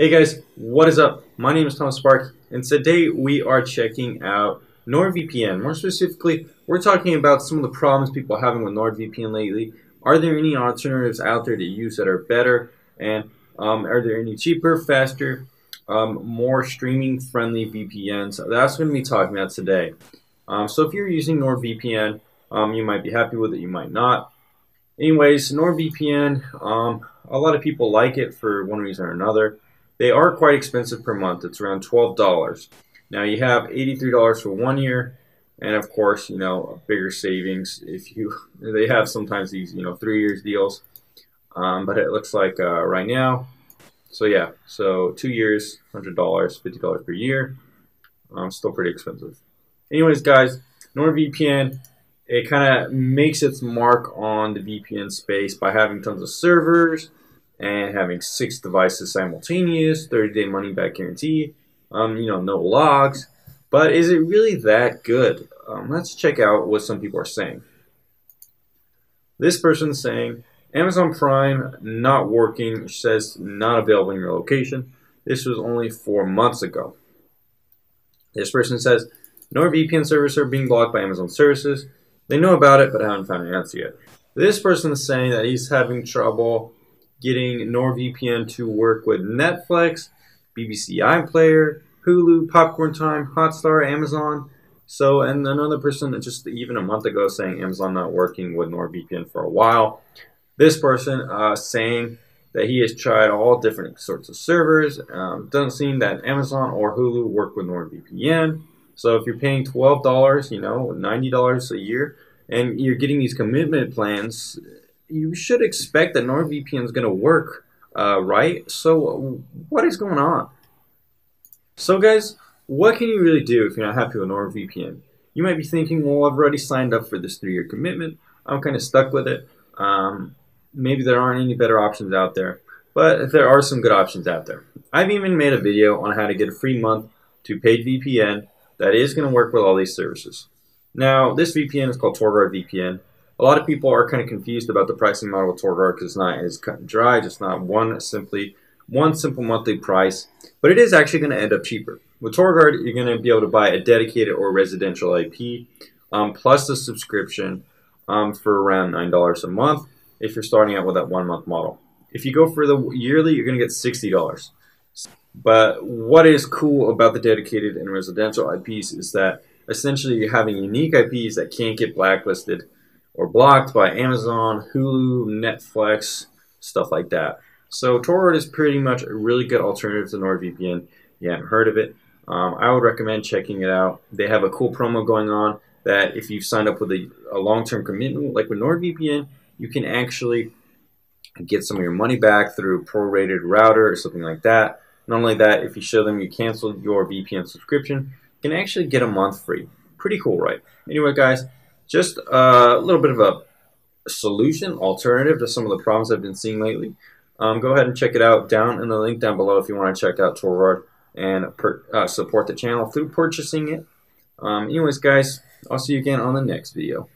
Hey guys, what is up? My name is Thomas Spark, and today we are checking out NordVPN. More specifically, we're talking about some of the problems people are having with NordVPN lately. Are there any alternatives out there to use that are better? And um, are there any cheaper, faster, um, more streaming friendly VPNs? That's what we're going to be talking about today. Um, so if you're using NordVPN, um, you might be happy with it, you might not. Anyways, NordVPN, um, a lot of people like it for one reason or another. They are quite expensive per month. It's around $12. Now you have $83 for one year, and of course, you know, bigger savings if you, they have sometimes these, you know, three years deals. Um, but it looks like uh, right now, so yeah, so two years, $100, $50 per year. Um, still pretty expensive. Anyways, guys, NordVPN, it kind of makes its mark on the VPN space by having tons of servers, and having six devices simultaneous, 30 day money back guarantee, um, you know, no logs. But is it really that good? Um, let's check out what some people are saying. This person's saying Amazon Prime not working, says not available in your location. This was only four months ago. This person says NordVPN servers are being blocked by Amazon services. They know about it, but haven't found an answer yet. This person is saying that he's having trouble getting NordVPN to work with Netflix, BBC iPlayer, Hulu, Popcorn Time, Hotstar, Amazon. So, and another person just even a month ago saying Amazon not working with NordVPN for a while. This person uh, saying that he has tried all different sorts of servers. Um, doesn't seem that Amazon or Hulu work with NordVPN. So if you're paying $12, you know, $90 a year, and you're getting these commitment plans, you should expect that NordVPN is going to work, uh, right? So what is going on? So guys, what can you really do if you're not happy with NordVPN? You might be thinking, well, I've already signed up for this three-year commitment. I'm kind of stuck with it. Um, maybe there aren't any better options out there, but there are some good options out there. I've even made a video on how to get a free month to paid VPN that is going to work with all these services. Now, this VPN is called TorGuard VPN a lot of people are kind of confused about the pricing model with TorGuard because it's not as cut and dry. It's not one simply one simple monthly price, but it is actually going to end up cheaper. With TorGuard, you're going to be able to buy a dedicated or residential IP um, plus the subscription um, for around nine dollars a month if you're starting out with that one month model. If you go for the yearly, you're going to get sixty dollars. But what is cool about the dedicated and residential IPs is that essentially you're having unique IPs that can't get blacklisted or blocked by Amazon, Hulu, Netflix, stuff like that. So Tor is pretty much a really good alternative to NordVPN. You haven't heard of it. Um, I would recommend checking it out. They have a cool promo going on that if you've signed up with a, a long-term commitment like with NordVPN, you can actually get some of your money back through prorated router or something like that. Not only that, if you show them you canceled your VPN subscription, you can actually get a month free. Pretty cool, right? Anyway, guys, just a little bit of a solution, alternative to some of the problems I've been seeing lately. Um, go ahead and check it out down in the link down below if you want to check out TorGuard and per, uh, support the channel through purchasing it. Um, anyways, guys, I'll see you again on the next video.